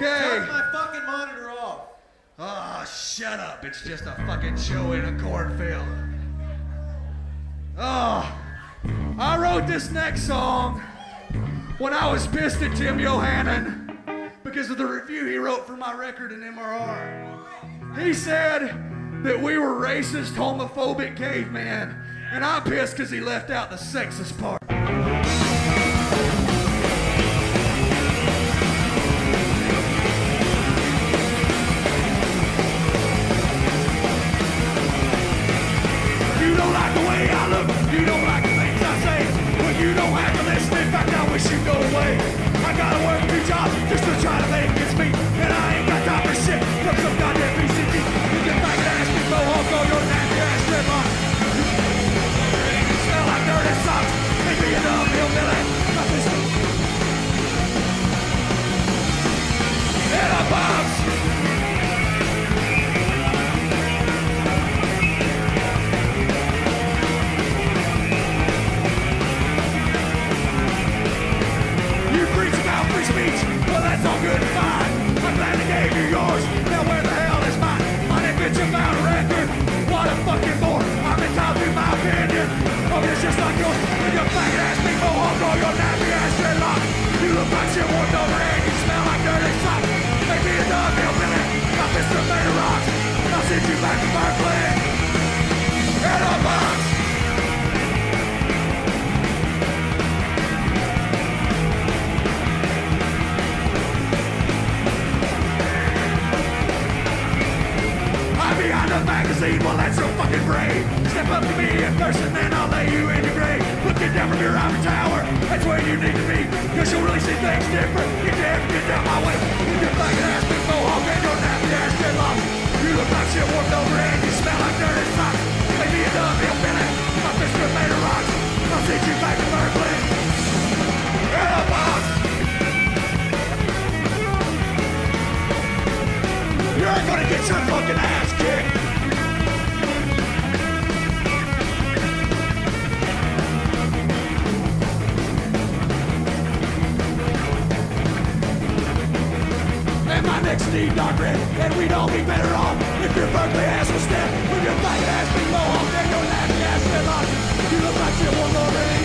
Okay. Turn my fucking monitor off. Ah, shut up. It's just a fucking show in a cornfield. Oh, I wrote this next song when I was pissed at Tim Yohannan because of the review he wrote for my record in MRR. He said that we were racist, homophobic cavemen, and I'm pissed because he left out the sexist part. Don't have to listen. In fact, I wish you'd go away. I gotta work two jobs just to try to The magazine, well that's so fucking brave. Step up to me in person, then I'll lay you in your grave. Looking down from your ivory tower, that's where you need to be. Cause you'll really see things different. You dare get down my way. With your faggot ass big mohawk and your nappy ass dreadlocks. You look like shit warped over and you smell like dirty socks. Maybe a dumb hillbilly, my fist are made of rocks. I'll send you back to Berkeley. In a box. You're gonna get your fucking ass kicked. Steve Dogred, and we'd all be better off if your Berkeley ass was dead. With your faggot ass big mohawk and your nasty ass dreadlocks. You look like shit warmed over